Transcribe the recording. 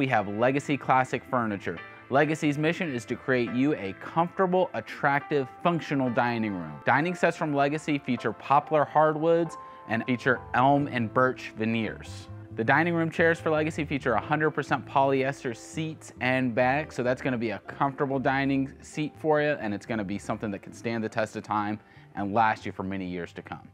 we have Legacy Classic Furniture. Legacy's mission is to create you a comfortable, attractive, functional dining room. Dining sets from Legacy feature poplar hardwoods and feature elm and birch veneers. The dining room chairs for Legacy feature 100% polyester seats and backs, so that's gonna be a comfortable dining seat for you, and it's gonna be something that can stand the test of time and last you for many years to come.